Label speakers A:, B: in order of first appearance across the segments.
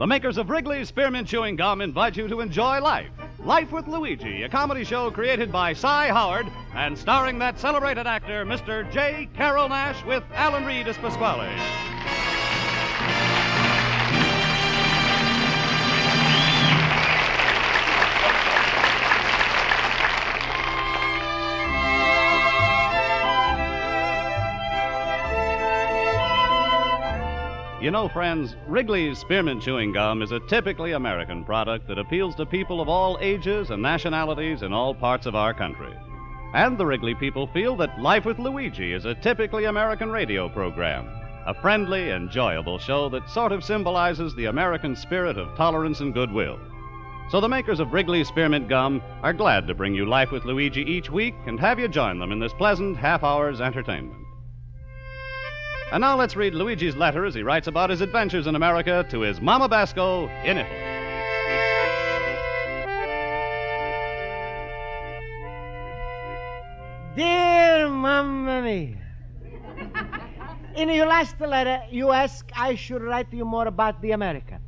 A: The makers of Wrigley's Spearmint Chewing Gum invite you to enjoy life. Life with Luigi, a comedy show created by Cy Howard and starring that celebrated actor, Mr. J. Carrol Naish, with Alan Reed as Pasquale. You know, friends, Wrigley's Spearmint Chewing Gum is a typically American product that appeals to people of all ages and nationalities in all parts of our country. And the Wrigley people feel that Life with Luigi is a typically American radio program, a friendly, enjoyable show that sort of symbolizes the American spirit of tolerance and goodwill. So the makers of Wrigley's Spearmint Gum are glad to bring you Life with Luigi each week and have you join them in this pleasant half hour's entertainment. And now let's read Luigi's letter as he writes about his adventures in America to his Mama Basco in Italy.
B: Dear Mamma Mia. In your last letter, you ask I should write to you more about the American.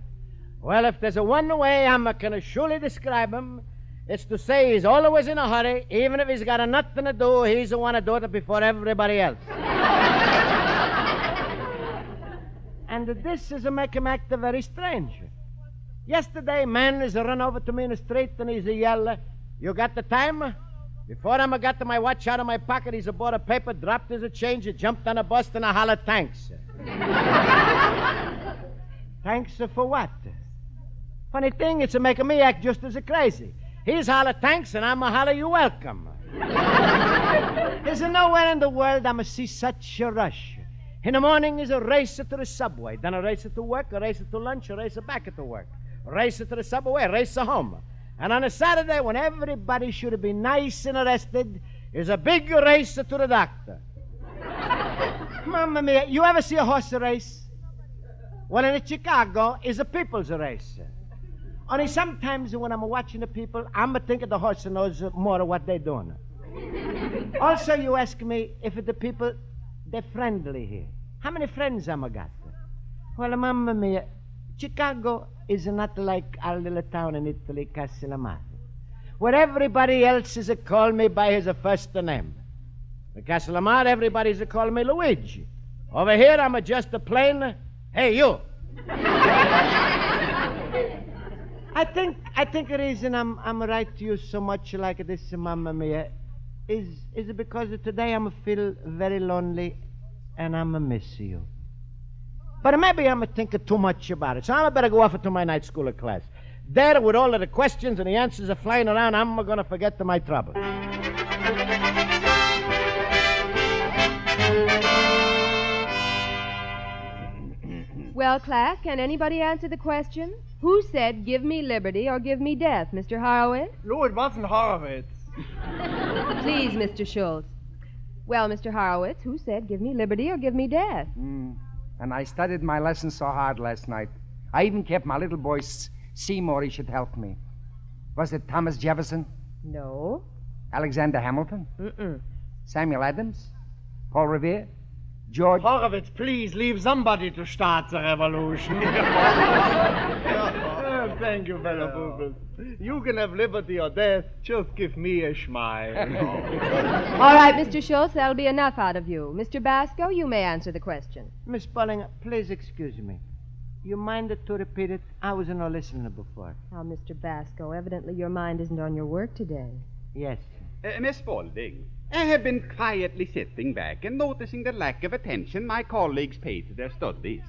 B: Well, if there's a one way I'm going to surely describe him, it's to say he's always in a hurry. Even if he's got nothing to do, he's the one to do it before everybody else. And this is a make him act very strange. Yesterday, man is a run over to me in the street and he's a yell, You got the time? Before I got to my watch out of my pocket, he's a bought a paper, dropped his change, he jumped on a bus, and I hollered, thanks. thanks for what? Funny thing, it's a making me act just as a crazy. He's holler thanks, and I'm a holler you welcome. There's nowhere in the world I'm a see such a rush. In the morning is a race to the subway, then a race to work, a race to lunch, a race back to work, a race to the subway, a race home. And on a Saturday, when everybody should be nice and arrested, is a big race to the doctor. Mamma mia, you ever see a horse race? Well, in Chicago, is a people's race. Only sometimes when I'm watching the people, I'm thinking the horse knows more of what they're doing. also, you ask me if the people, they're friendly here. How many friends am I got? Well, mamma mia, Chicago is not like our little town in Italy, Castellamare, where everybody else is a call me by his first name. In Castellamare, everybody's a call me Luigi. Over here, I'm a just a plain, hey, you. I think I think the reason I'm I'm right to you so much like this, Mamma Mia, is is because today I'm feel very lonely and I'm a miss you. But maybe I'm thinking too much about it, so I'm better go off to my night school class. There, with all of the questions and the answers are flying around, I'm going to forget to my trouble.
C: Well, class, can anybody answer the question? Who said give me liberty or give me death, Mr. Horowitz?
D: No, it wasn't Horowitz.
C: Please, Mr. Schultz. Well, Mr. Horowitz, who said give me liberty or give me death?
E: Mm. And I studied my lesson so hard last night. I even kept my little boy S- Seymour, he should help me. Was it Thomas Jefferson?
C: No.
E: Alexander Hamilton?
C: Mm-mm.
E: Samuel Adams? Paul Revere? George?
D: Horowitz, please leave somebody to start the revolution. Thank you, fellow pupils. You can have liberty or death. Just give me a smile.
C: All right, Mr. Schultz, that'll be enough out of you. Mr. Basco, you may answer the question.
B: Miss Bollinger, please excuse me. You mind to repeat it? I was not listening before.
C: Now, Mr. Basco, evidently your mind isn't on your work today.
B: Yes.
F: Uh, Miss Spaulding, I have been quietly sitting back and noticing the lack of attention my colleagues pay to their studies.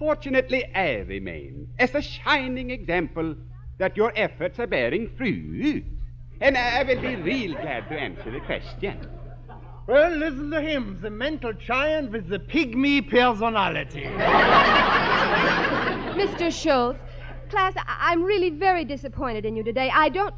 F: Fortunately, I remain as a shining example that your efforts are bearing fruit. And I will be real glad to answer the question.
D: well, listen to him, the mental giant with the pygmy personality.
C: Mr. Schultz, class, I- I'm really very disappointed in you today. I don't.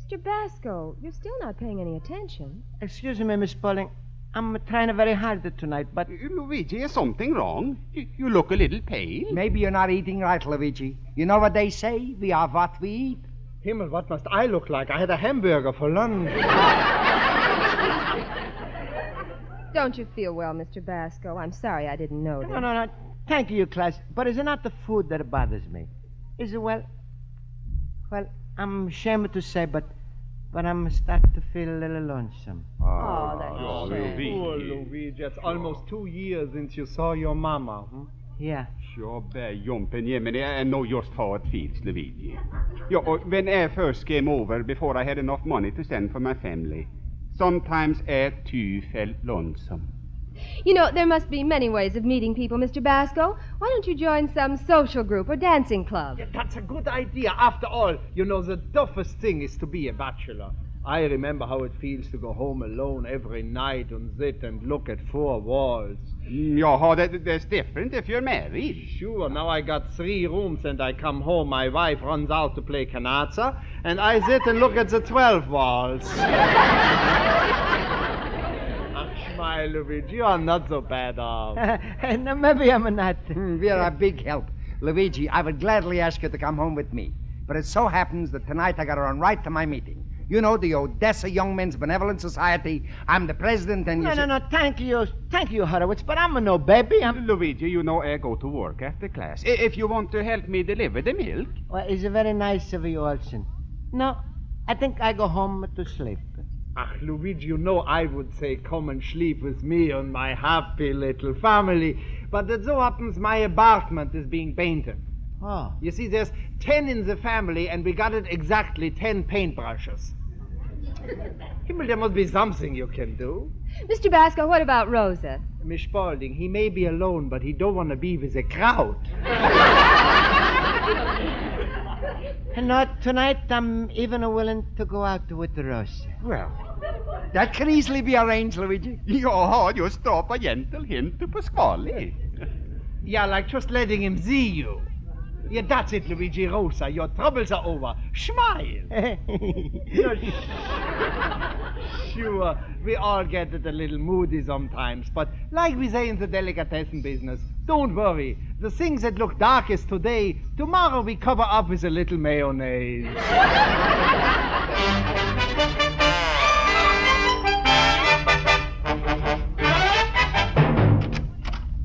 C: Mr. Basco, you're still not paying any attention.
B: Excuse me, Miss Bolling. I'm trying very hard tonight, but
F: Luigi, is something wrong? You, you look a little pale.
E: Maybe you're not eating right, Luigi. You know what they say? We are what we eat.
D: Himmel, what must I look like? I had a hamburger for lunch.
C: Don't you feel well, Mr. Basco? I'm sorry I didn't know
B: no,
C: that.
B: no, no. thank you, class. But is it not the food that bothers me? Is it well? Well, I'm ashamed to say, but but I'm starting to feel a little lonesome.
C: Oh, that's
F: Oh,
C: a shame.
F: Luigi.
D: Poor Luigi. It's almost two years since you saw your mama. Hmm?
B: Yeah.
F: Ja, bergjumpen ge men I know just how it feels, Luigi. Ja, och when I first came over before I had enough money to send for my family, sometimes I too felt lonesome.
C: You know, there must be many ways of meeting people, Mr. Basco. Why don't you join some social group or dancing club?
D: Yeah, that's a good idea. After all, you know, the toughest thing is to be a bachelor. I remember how it feels to go home alone every night and sit and look at four walls.
F: Jaha, that, that's different if you're married.
D: Sure, now I got three rooms and I come home, my wife runs out to play canasta, and I sit and look at the twelve walls. Ach, smile, Luigi, you are not so bad off.
B: now, maybe I'm not.
E: Hmm, We're a big help. Luigi, I would gladly ask you to come home with me. But it so happens that tonight I got to run right to my meeting. You know, the Odessa Young Men's Benevolent Society. I'm the president, and you
B: No, no, no, thank you. Thank you, Horowitz, but I'm a no baby. I'm.
F: Luigi, you know I go to work after class. I- If you want to help me deliver the milk.
B: Well, it's very nice of you, Olson. No, I think I go home to sleep.
D: Ach, Luigi, you know I would say come and sleep with me and my happy little family, but it so happens my apartment is being painted.
B: Oh.
D: You see, there's ten in the family, and we got it exactly ten paintbrushes. Himmel, there must be something you can do.
C: Mr. Basco, what about Rosa?
D: Miss Spaulding, he may be alone, but he don't want to be with a crowd.
B: And not tonight, I'm even willing to go out with the Rosa.
E: Well, that can easily be arranged, Luigi.
F: Jaha, just drop a gentle hint to Pasquale.
D: Yeah, like just letting him see you. Yeah, that's it, Luigi Rosa. Your troubles are over. Smile. Sure, we all get it a little moody sometimes, but like we say in the delicatessen business, don't worry. The things that look darkest today, tomorrow we cover up with a little mayonnaise.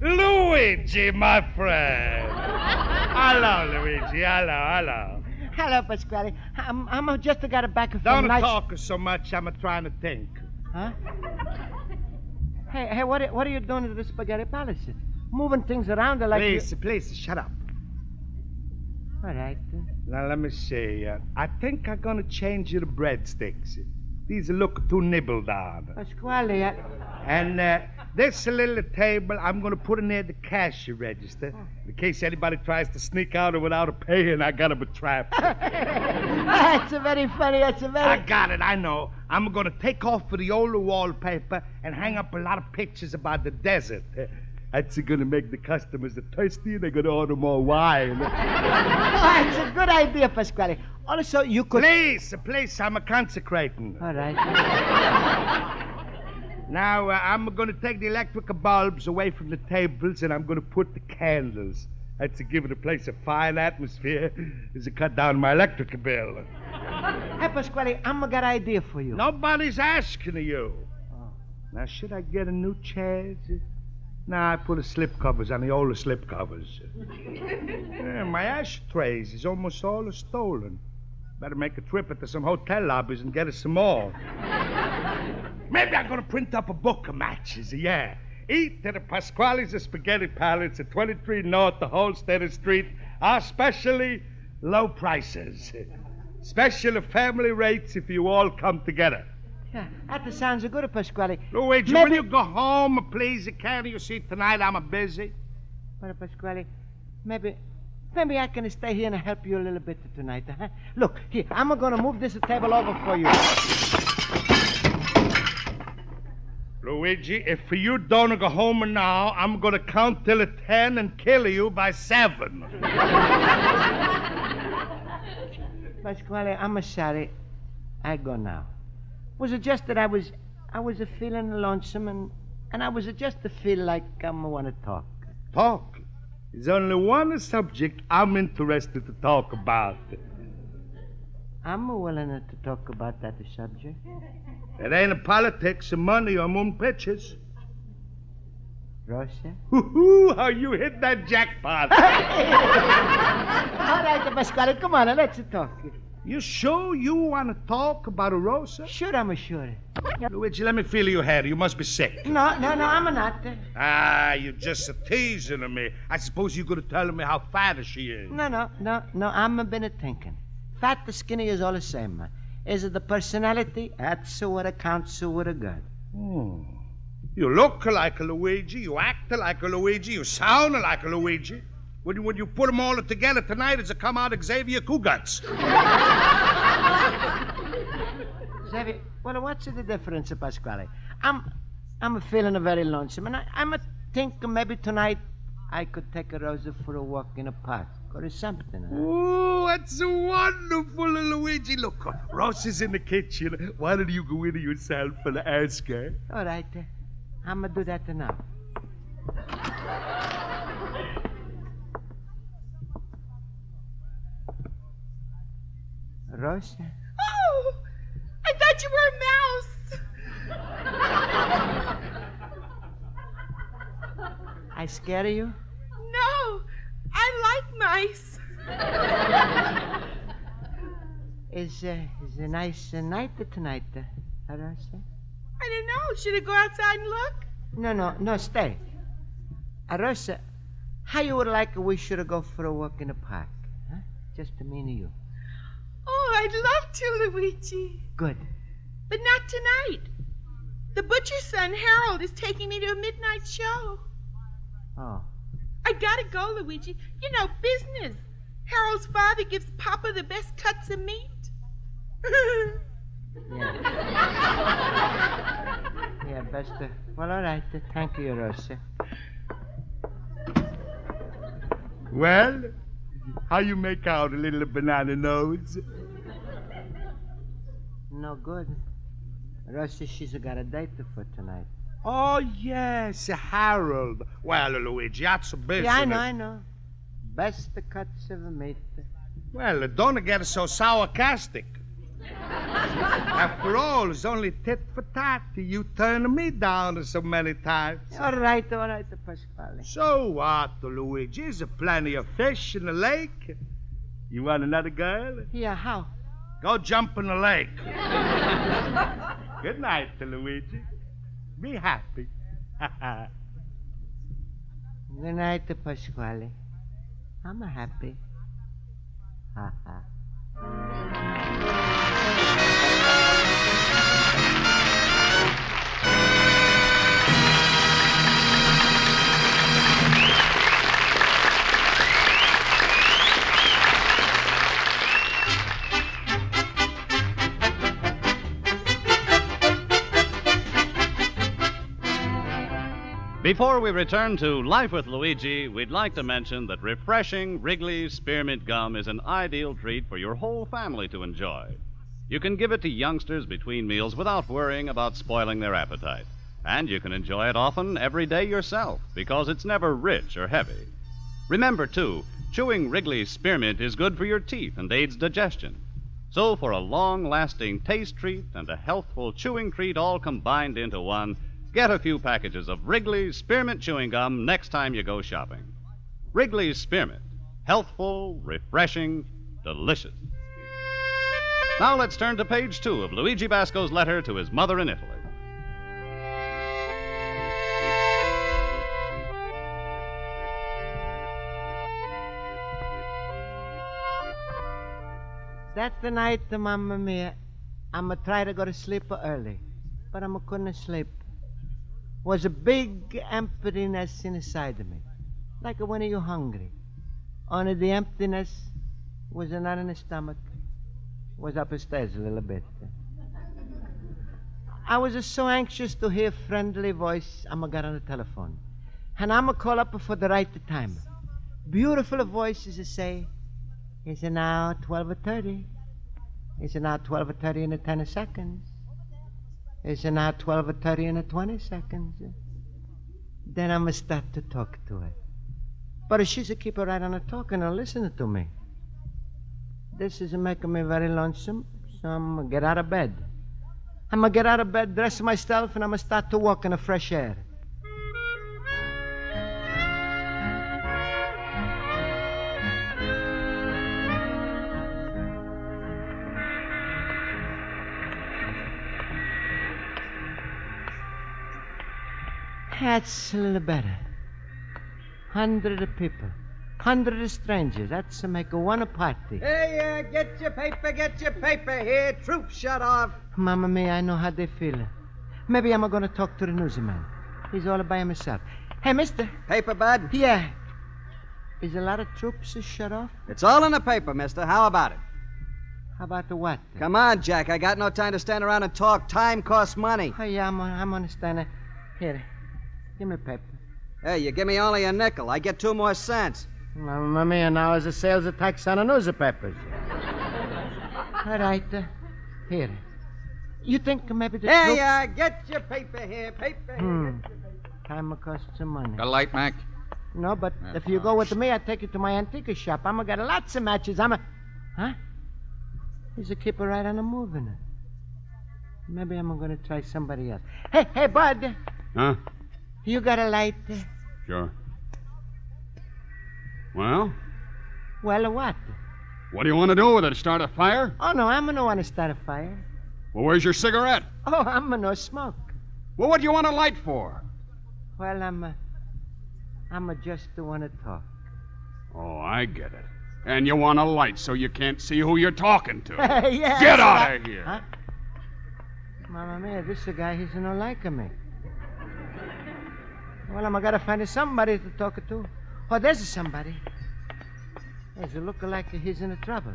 G: Luigi, my friend. Hello, Luigi. Hello, hello.
B: Hello, Pasquale. I'm, I'm just got a back from
G: Don't
B: nice...
G: talk so much. I'm trying to think.
B: Huh? Hey, hey, what, are- what are you doing to the Spaghetti Palace? Moving things around like you-
G: please, please, shut up.
B: All right.
G: Now, let me see. Uh, I think I'm going to change your breadsticks. These look too nibbled on.
B: Pasquale, I...
G: And uh, this little table, I'm going to put it near the cash register. Oh. In case anybody tries to sneak out without a paying, I got 'em a trap.
B: That's a very funny. That's a very.
G: I got it, I know. I'm going to take off the old wallpaper and hang up a lot of pictures about the desert. That's going to make the customers thirsty and they're going to order more wine.
B: That's a good idea, Pasquale. Also, you could.
G: Please, please, I'm a consecrating.
B: All right.
G: Now, uh, I'm going to take the electric bulbs away from the tables and I'm going to put the candles. That's to give the place a fine atmosphere. Is to cut down my electric bill.
B: Hey, Pasquale, I'm got an idea for you.
G: Nobody's asking of you. Now, should I get a new chair? Nah, I put the slip covers on the old slip covers. Yeah, my ashtrays is almost all stolen. Better make a trip into some hotel lobbies and get us some more. Maybe I'm gonna print up a book of matches, yeah. Eat at the Pasquale's Spaghetti Palace at 23 North the Halsted Street are specially low prices. Special family rates if you all come together.
B: Yeah, that sounds a good, Pasquale.
G: Luigi,
B: Maybe-
G: will you go home, please? Can't you see tonight I'm a busy?
B: Well, Pasquale, maybe, maybe I can stay here and help you a little bit tonight. Huh? Look, here, I'm going to move this table over for you.
G: Luigi, if you don't go home now, I'm gonna count till ten and kill you by seven.
B: Pasquale, I'm sorry. I go now. Was it just that I was, I was a feeling lonesome and, and I was just to feel like I am want to talk.
G: Talk. There's only one subject I'm interested to talk about.
B: I'm willing to talk about that subject.
G: It ain't politics money or moon pictures.
B: Rosa?
G: Hoo-hoo, how you hit that jackpot.
B: All right, Pasquale, come on, let's talk.
G: you sure you want to talk about a Rosa?
B: Sure, I'm sure.
G: Luigi, let me feel your hair. You must be sick.
B: No, no, no, I'm not.
G: Ah, you're just a teasing me. I suppose you're going to tell me how fat she is.
B: No, no, no, no, I'm a been thinking. Fat to skinny is all the same. Is it the personality? That's what accounts what a good.
G: Oh. You look like a Luigi, you act like a Luigi, you sound like a Luigi. When you, when you put them all together tonight, it's a come out Xavier Cugat.
B: Xavier, well, what's the difference, Pasquale? I'm, I'm feeling very lonesome, and I, I'm a think maybe tonight I could take a Rosa for a walk in a park or something. Huh?
G: Oh, that's wonderful, Luigi. Look, Ross is in the kitchen. Why don't you go in yourself and ask her?
B: All right, uh, I'm gonna do that now. Rosa,
H: you were a mouse.
B: I scare you?
H: No, I like mice.
B: Is uh, is a nice uh, night tonight, uh, Rosa?
H: I don't know. Should I go outside and look?
B: No, no, no, stay. Uh, Rosa, how you would like we should go for a walk in the park? Huh? Just me and you.
H: Oh, I'd love to, Luigi.
B: Good.
H: But not tonight. The butcher's son, Harold, is taking me to a midnight show.
B: Oh.
H: I gotta go, Luigi. You know, business. Harold's father gives Papa the best cuts of meat.
B: Yeah. yeah, best. Uh, well, all right. Uh, thank you, Rosa.
G: Well, how you make out a little banana nose?
B: No good. Rosa, she's got a date for tonight.
G: Oh, yes, Harold. Well, Luigi, that's a business.
B: Yeah, I know, I know. Best cuts of meat.
G: Well, don't get so sarcastic. After all, it's only tit for tat. You turned me down so many times.
B: All right, all right, Pasquale.
G: So what, Luigi? There's plenty of fish in the lake. You want another girl?
B: Yeah, how?
G: Go jump in the lake. Good night, to Luigi. Be happy.
B: Good night, to Pasquale. I'm happy. Ha ha.
A: Before we return to Life with Luigi, we'd like to mention that refreshing Wrigley's Spearmint Gum is an ideal treat for your whole family to enjoy. You can give it to youngsters between meals without worrying about spoiling their appetite. And you can enjoy it often every day yourself because it's never rich or heavy. Remember, too, chewing Wrigley's Spearmint is good for your teeth and aids digestion. So, for a long lasting taste treat and a healthful chewing treat all combined into one, get a few packages of Wrigley's Spearmint Chewing Gum next time you go shopping. Wrigley's Spearmint. Healthful, refreshing, delicious. Now let's turn to page two of Luigi Basco's letter to his mother in Italy.
B: That's the night, Mamma Mia. I'ma try to go to sleep early, but I'ma couldn't sleep. Was a big emptiness inside of me, like when you're hungry. Only the emptiness was not in the stomach, was upstairs a little bit. I was so anxious to hear friendly voice. I'ma got on the telephone, and I'ma call up for the right time. Beautiful voices say, "Is it now twelve thirty? Is it now twelve thirty in ten seconds? Is it now twelve thirty in twenty seconds?" Then I'ma start to talk to her. But if she's a keep her right on her talking and listening to me. This is making me very lonesome, so I'm gonna get out of bed. I'm gonna get out of bed, dress myself, and I'm gonna start to walk in the fresh air. That's a little better. Hundred of people. Hundred of strangers. That's to make a one a party.
E: Hey, uh, get your paper, get your paper here. Troop shut off.
B: Mamma mia, I know how they feel. Maybe I'm going to talk to the newsman. He's all by himself. Hey, mister.
I: Paper, Bud?
B: Yeah. Is a lot of troops shut off?
I: It's all in the paper, mister. How about it?
B: How about the what?
I: Come on, Jack. I got no time to stand around and talk. Time costs money.
B: Oh, yeah, I'm, I'm understanding. Here, give me paper.
I: Hey, you give me only a nickel. I get two more cents.
B: Mamma mia, now is the sales tax on the newspapers. all right, uh, here. You think maybe the
E: Hey,
B: troops...
E: uh, get your paper here. Paper
B: Hmm.
E: here.
B: Time will cost some money.
J: Got a light, Mac?
B: No, but
J: Yeah,
B: if you
J: fine.
B: go with me, I'll take you to my antique shop. I'm gonna get lots of matches. I'm a. Huh? He's a keeper right on the move, innit? Maybe I'm gonna try somebody else. Hey, hey, Bud,
F: Huh?
B: You got a light? uh,
F: Sure. Well,
B: Well, what?
F: what do you want to do with it? Start a fire?
B: Oh, no, I'm gonna want to start a fire.
F: Well, where's your cigarette?
B: Oh, I'm gonna smoke.
F: Well, what do you want a light for?
B: Well, I'm, uh, I'm just the one to talk.
F: Oh, I get it. And you want a light so you can't see who you're talking to.
B: yeah.
F: Get out of here.
B: Huh? Mamma mia, this is a guy, he's no like me. Well, I'm gonna find somebody to talk to. Oh, there's somebody. There's a look like he's in trouble.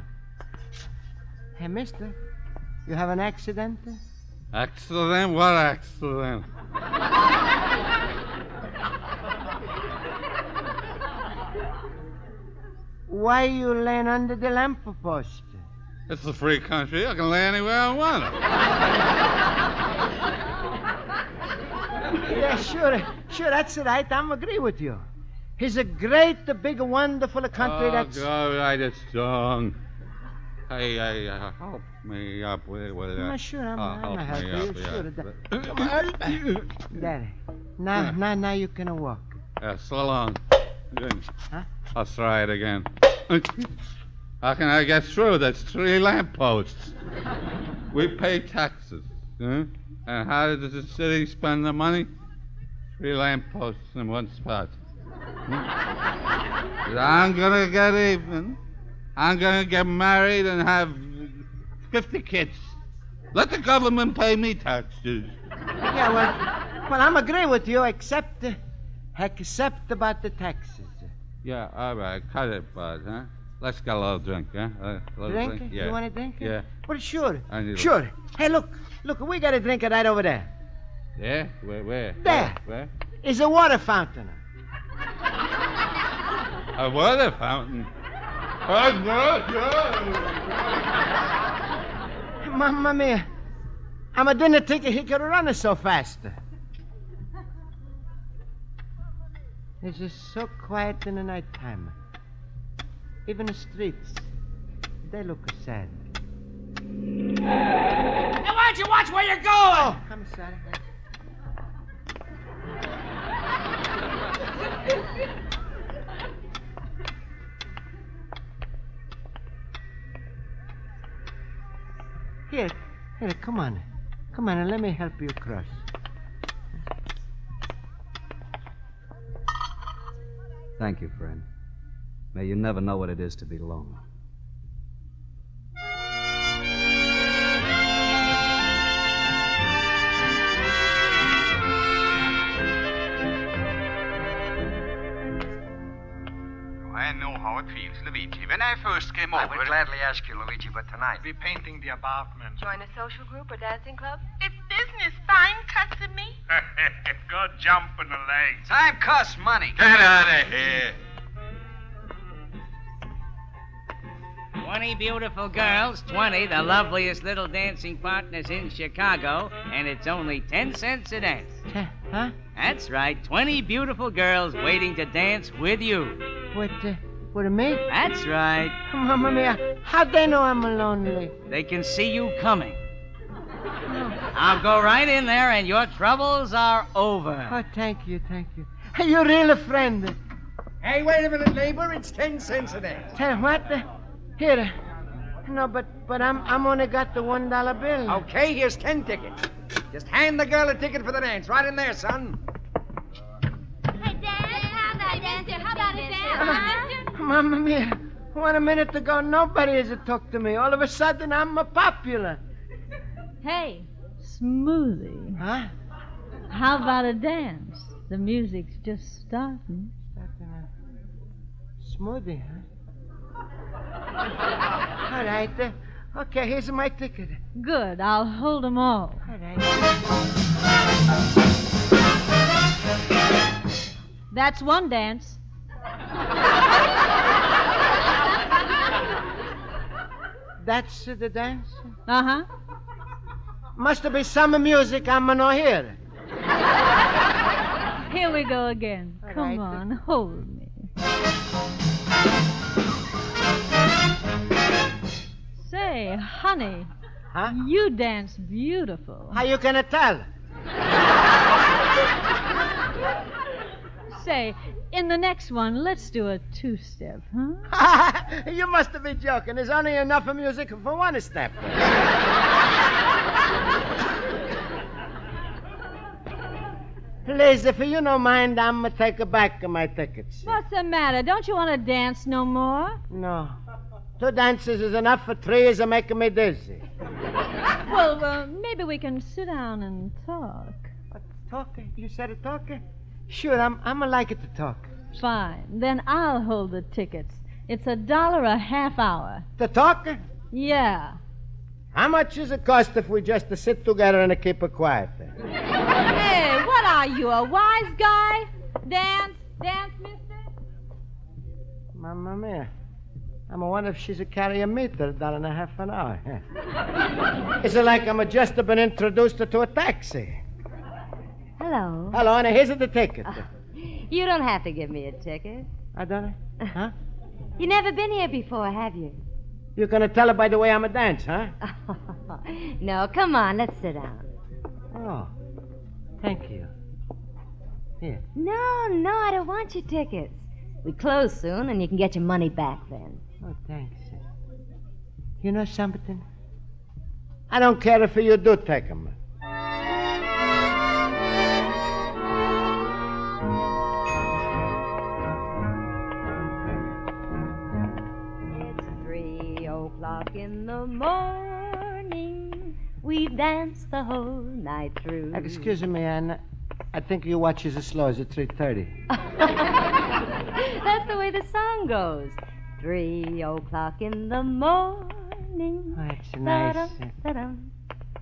B: Hey, mister, you have an accident?
J: Accident? What accident?
B: Why you laying under the lamp post?
J: It's a free country. I can lay anywhere I want.
B: Yeah, sure, sure, that's right. I'm agree with you. He's a great, big, wonderful country
J: oh,
B: that's.
J: go right, it's done. Hey, hey, uh, help me up with, with that.
B: No, sure, I'm,
J: Oh,
B: I'm
J: help
B: not
J: me
B: helping
J: up,
B: you.
J: yeah.
B: Sure, on. There. Now, now, now you can walk.
J: Yeah, so long.
B: Huh?
J: I'll try it again. How can I get through? That's three lampposts. We pay taxes. Huh? And how does the city spend the money? Three lampposts in one spot. Hmm? I'm gonna get even. I'm gonna get married and have 50 kids. Let the government pay me taxes.
B: Yeah, well, well, I'm agree with you, except, uh, except about the taxes.
J: Yeah, all right. Cut it, bud, huh? Let's get a little drink, huh? A little
B: Drink?
J: Yeah.
B: You want a drink?
J: Yeah.
B: Well, sure.
J: I need a-
B: Sure. Hey, look, look, we got a drink right over there.
J: Yeah? Where? Where?
B: There.
J: Where?
B: Is It's a water fountain.
J: A water fountain. Oh, no, no.
B: Mamma mia. I didn't think he could run so fast. It's just so quiet in the nighttime. Even the streets, they look sad.
E: Hey, why don't you watch where you're going?
B: I'm sorry. Here, here, come on. Come on and let me help you cross.
I: Thank you, friend. May you never know what it is to be lonely.
K: I know how it feels, Luigi. When I first came
E: I
K: over.
E: I would gladly ask you, Luigi, but tonight.
K: Be painting the apartment.
C: Join a social group or dancing club?
H: It's business. Fine cuts of me.
K: Good jump in the legs.
E: Time costs money.
J: Get out of here.
L: 20 beautiful girls, 20 the loveliest little dancing partners in Chicago, and it's only 10 cents a dance.
B: Huh?
L: That's right, 20 beautiful girls waiting to dance with you.
B: With, uh, with me?
L: That's right.
B: Mamma mia, how'd they know I'm lonely?
L: They can see you coming. I'll go right in there, and your troubles are over.
B: Oh, thank you, thank you. Hey, You're really a friend.
E: Hey, wait a minute, neighbor. It's ten cents a day.
B: Ten what? Here. No, but but I'm I'm only got the one dollar bill.
E: Okay, here's ten tickets. Just hand the girl a ticket for the dance. Right in there, son.
B: Mamma mia. One a minute ago, nobody has talked to me. All of a sudden, I'm a popular.
M: Hey, Smoothie.
B: Huh?
M: How about a dance? The music's just starting.
B: Starting a smoothie, huh? All right. Uh, okay, here's my ticket.
M: Good. I'll hold 'em all.
B: All right.
M: That's one dance.
B: That's the dance?
M: Uh huh.
B: Must be some music I'm not hear.
M: Here we go again.
B: All
M: Come
B: right.
M: on, hold me. Say, honey.
B: Huh?
M: You dance beautiful.
B: How you gonna tell?
M: Say, in the next one, let's do a two-step, huh?
B: you must be joking. There's only enough of music for one step. Please, if you don't mind, I'm gonna take a back of my tickets.
M: What's the matter? Don't you want to dance no more?
B: No. Two dances is enough for three is making me dizzy.
M: Well, uh, maybe we can sit down and talk.
B: Talking? You said a talking? Sure, I'm I'm like it to talk.
M: Fine. Then I'll hold the tickets. It's a dollar a half hour.
B: The talk?
M: Yeah.
B: How much does it cost if we just to sit together and keep it quiet?
M: Hey, what are you, a wise guy? Dance, dance, mister?
B: Mamma mia. I'm a wonder if she's a carry a meter, a dollar and a half an hour. Is it like I'm a just been introduced to a taxi?
N: Hello.
B: Hello, and here's the ticket.
N: Oh, you don't have to give me a ticket.
B: I don't. Huh?
N: You never been here before, have you?
B: You're gonna tell her by the way I'm a dance, huh?
N: no, come on, let's sit down.
B: Oh, thank you. Here.
N: No, no, I don't want your tickets. We close soon, and you can get your money back then.
B: Oh, thanks. You know something? I don't care if you do take them.
N: We've the whole night through.
B: Excuse me, Anne. I think your watch is as slow as at 3.30.
N: That's the way the song goes. Three o'clock in the morning.
B: Oh, that's nice.
N: Da-dum, da-dum.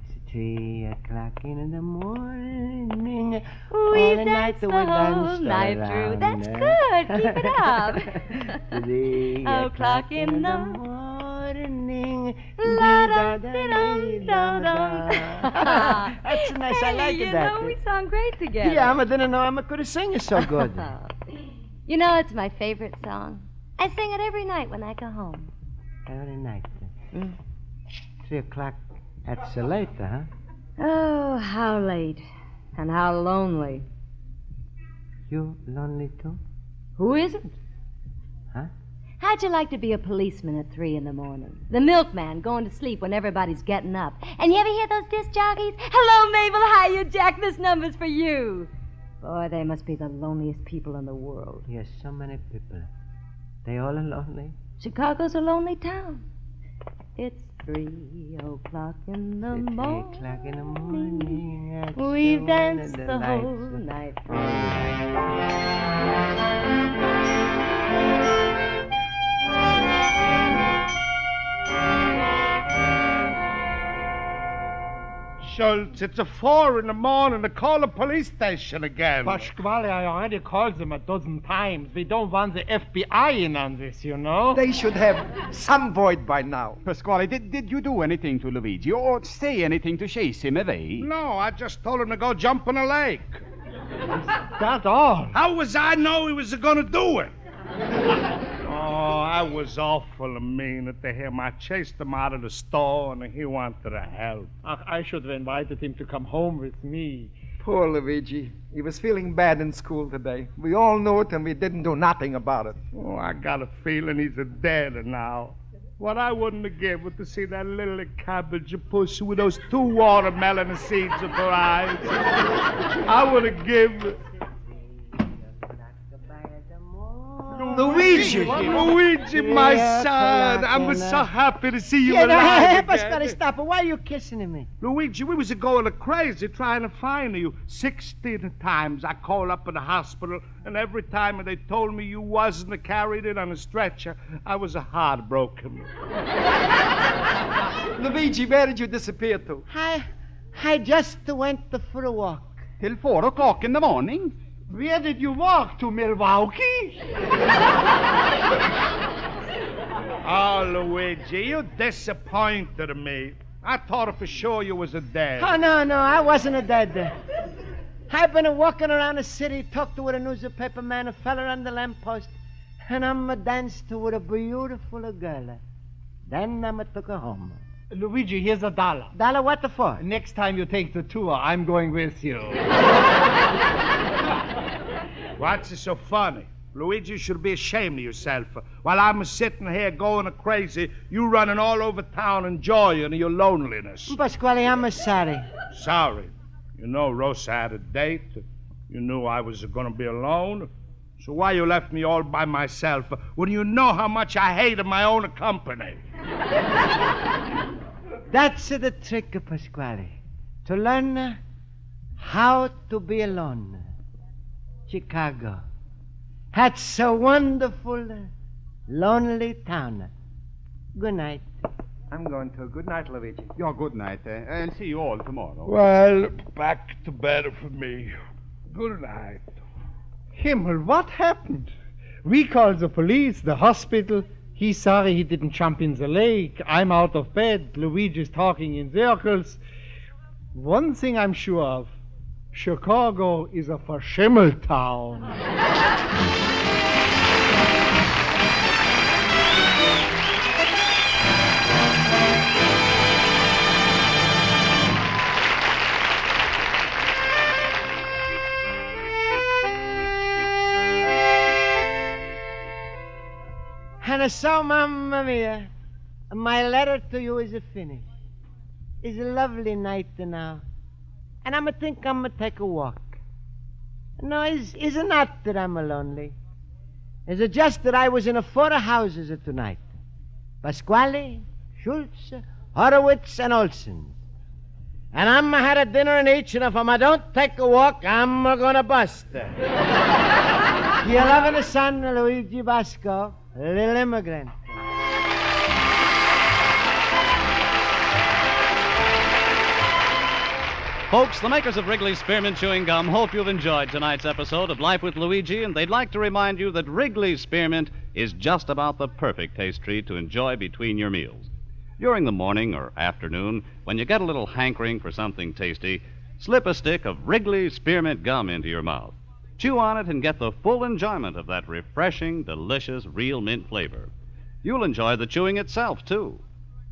B: It's three o'clock in the morning.
N: We've
B: All the
N: danced the
B: we
N: whole night
B: around
N: through. That's good. Keep it up.
B: Three
N: O'clock in the
B: morning. That's nice. I like
N: you
B: that.
N: know, we sound great together.
B: Yeah, I didn't know I could sing it so good.
N: You know, it's my favorite song. I sing it every night when I go home.
B: Every night.
N: Mm.
B: Three o'clock. That's uh, late, huh?
N: Oh, how late. And how lonely.
B: You lonely too?
N: Who isn't?
B: Huh?
N: How'd you like to be a policeman at three in the morning? The milkman going to sleep when everybody's getting up. And you ever hear those disc jockeys? Hello, Mabel. Hiya, Jack. This number's for you. Boy, they must be the loneliest people in the world.
B: Yes, so many people. They all are lonely.
N: Chicago's a lonely town. It's three o'clock in the
B: Three
N: morning.
B: o'clock in the morning.
N: We've
B: the
N: danced
B: one
N: the whole
B: lights.
N: night.
G: Schultz, it's a four in the morning to call the police station again.
D: Pasquale, I already called them a dozen times. We don't want the FBI in on this, you know.
E: They should have some void by now.
F: Pasquale, did, did you do anything to Luigi or say anything to chase him away?
G: No, I just told him to go jump in a lake.
D: That all?
G: How was I know he was going to do it? Was awful mean at him. I chased him out of the store and he wanted to help.
D: Ach, I should have invited him to come home with me.
E: Poor Luigi. He was feeling bad in school today. We all knew it and we didn't do nothing about it.
G: Oh, I got a feeling he's a dead now. What I wouldn't have given to see that little cabbage pussy with those two watermelon seeds of her eyes. I would have given. Luigi! Luigi, my
B: Yeah,
G: son! I'm
B: you
G: so happy to see you
B: Yeah, no,
G: alive
B: hey,
G: again.
B: Pasquale, stop. Why are you kissing me?
G: Luigi, we was going crazy trying to find you. Sixteen times I called up in the hospital, and every time they told me you wasn't carried in on a stretcher, I was heartbroken.
E: Luigi, where did you disappear to?
B: I, I just went for a walk.
F: Till four o'clock in the morning.
D: Where did you walk to Milwaukee?
G: Oh, Luigi, you disappointed me. I thought for sure you was a dead.
B: Oh, no, no, I wasn't a dead. I've been walking around the city, talked to a newspaper man, a fella on the lamppost, and I'm a danced with a beautiful girl. Then I'm a took her home.
D: Luigi, here's a dollar.
B: Dollar what the for?
D: Next time you take the tour, I'm going with you.
G: What's so funny? Luigi, you should be ashamed of yourself. While I'm sitting here going crazy, you running all over town enjoying your loneliness.
B: Pasquale, I'm sorry.
G: Sorry. You know Rosa had a date. You knew I was going to be alone. So why you left me all by myself when you know how much I hated my own company?
B: That's the trick, Pasquale. To learn how to be alone. Chicago. That's a wonderful, uh, lonely town. Good night.
E: I'm going to. Good night, Luigi.
F: Your good night, uh, and see you all tomorrow.
G: Well, back to bed for me. Good night.
D: Himmel, what happened? We called the police, the hospital. He's sorry he didn't jump in the lake. I'm out of bed. Luigi's talking in circles. One thing I'm sure of Chicago is a verschimmel town.
B: And so, Mamma Mia, my letter to you is finished. It's a lovely night now. And I'm to think I'm to take a walk. No, it's, it's not that I'm a lonely. It's just that I was in a four houses tonight. Pasquale, Schultz, Horowitz, and Olson. And I'm had a dinner in each, and if I don't take a walk, I'm a gonna bust. you loving son, Luigi Basco, little immigrant.
A: Folks, the makers of Wrigley's Spearmint Chewing Gum hope you've enjoyed tonight's episode of Life with Luigi, and they'd like to remind you that Wrigley's Spearmint is just about the perfect taste treat to enjoy between your meals. During the morning or afternoon, when you get a little hankering for something tasty, slip a stick of Wrigley's Spearmint Gum into your mouth. Chew on it and get the full enjoyment of that refreshing, delicious, real mint flavor. You'll enjoy the chewing itself, too.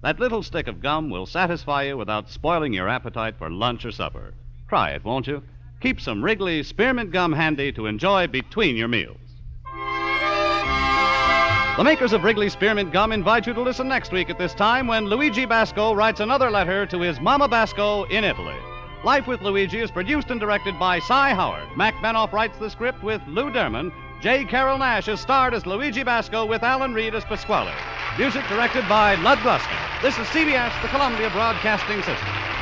A: That little stick of gum will satisfy you without spoiling your appetite for lunch or supper. Try it, won't you? Keep some Wrigley Spearmint Gum handy to enjoy between your meals. The makers of Wrigley Spearmint Gum invite you to listen next week at this time when Luigi Basco writes another letter to his Mama Basco in Italy. Life with Luigi is produced and directed by Cy Howard. Mac Benoff writes the script with Lou Derman. J. Carrol Naish is starred as Luigi Basco with Alan Reed as Pasquale. Music directed by Lud Gluskin. This is CBS, the Columbia Broadcasting System.